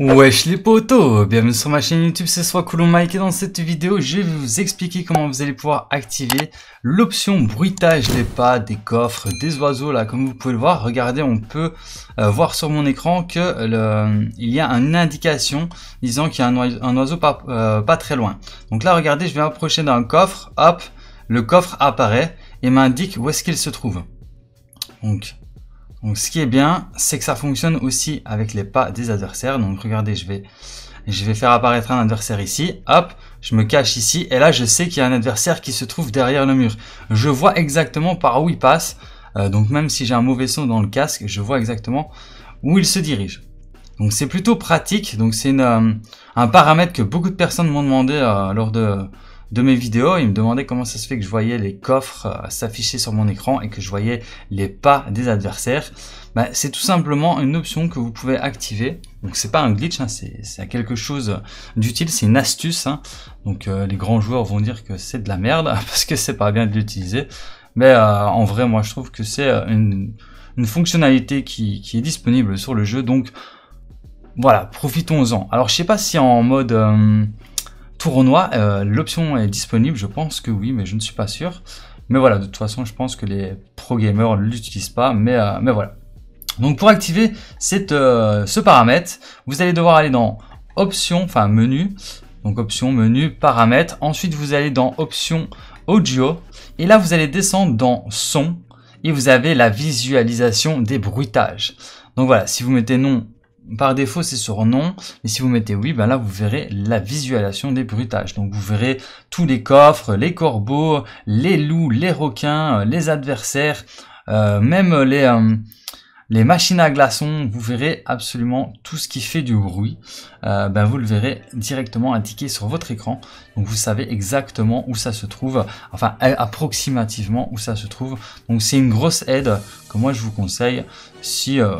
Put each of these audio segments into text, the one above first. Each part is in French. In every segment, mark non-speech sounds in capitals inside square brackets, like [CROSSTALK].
Wesh les potos, bienvenue sur ma chaîne YouTube, c'est soit Coulon Mike et dans cette vidéo je vais vous expliquer comment vous allez pouvoir activer l'option bruitage des pas, des coffres, des oiseaux là comme vous pouvez le voir, regardez on peut euh, voir sur mon écran que le, il y a une indication disant qu'il y a un oiseau, pas, euh, pas très loin. Donc là regardez je vais m'approcher d'un coffre, hop, le coffre apparaît et m'indique où est-ce qu'il se trouve. Donc donc ce qui est bien, c'est que ça fonctionne aussi avec les pas des adversaires. Donc regardez, je vais, je vais faire apparaître un adversaire ici. Hop, je me cache ici. Et là, je sais qu'il y a un adversaire qui se trouve derrière le mur. Je vois exactement par où il passe. Euh, donc même si j'ai un mauvais son dans le casque, je vois exactement où il se dirige. Donc c'est plutôt pratique. Donc c'est euh, un paramètre que beaucoup de personnes m'ont demandé euh, lors de de mes vidéos. Il me demandait comment ça se fait que je voyais les coffres euh, s'afficher sur mon écran et que je voyais les pas des adversaires. Bah, c'est tout simplement une option que vous pouvez activer. Donc c'est pas un glitch, hein, c'est quelque chose d'utile, c'est une astuce. Hein. Donc euh, les grands joueurs vont dire que c'est de la merde [LAUGHS] parce que c'est pas bien de l'utiliser. Mais euh, en vrai, moi je trouve que c'est une, une, fonctionnalité qui, qui, est disponible sur le jeu. Donc voilà, profitons-en. Alors je sais pas si en mode tournoi, euh, l'option est disponible, je pense que oui, mais je ne suis pas sûr. Mais voilà, de toute façon, je pense que les pro gamers ne l'utilisent pas, mais, euh, mais voilà. Donc pour activer cette, euh, ce paramètre, vous allez devoir aller dans Options, enfin menu, donc Options, menu, paramètres. Ensuite, vous allez dans Options Audio, et là, vous allez descendre dans Son, et vous avez la visualisation des bruitages. Donc voilà, si vous mettez non par défaut, c'est sur non. Et si vous mettez oui, ben là, vous verrez la visualisation des bruitages. Donc, vous verrez tous les coffres, les corbeaux, les loups, les requins, les adversaires, euh, même les, euh, les machines à glaçons, vous verrez absolument tout ce qui fait du bruit. Euh, ben vous le verrez directement indiqué sur votre écran. Donc vous savez exactement où ça se trouve, enfin approximativement où ça se trouve. Donc c'est une grosse aide que moi je vous conseille si, euh,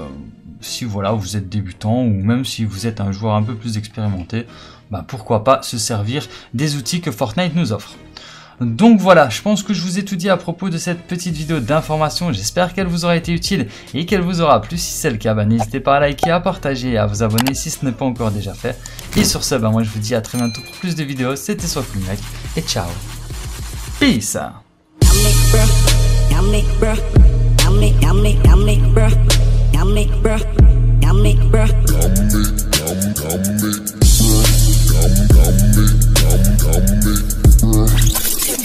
si voilà vous êtes débutant ou même si vous êtes un joueur un peu plus expérimenté. Ben pourquoi pas se servir des outils que Fortnite nous offre. Donc voilà, je pense que je vous ai tout dit à propos de cette petite vidéo d'information. J'espère qu'elle vous aura été utile et qu'elle vous aura plu. Si c'est le cas, bah, n'hésitez pas à liker, à partager et à vous abonner si ce n'est pas encore déjà fait. Et sur ce, bah, moi je vous dis à très bientôt pour plus de vidéos. C'était Mec et ciao. Peace Yummy, bruh. Yummy, bruh. Yummy.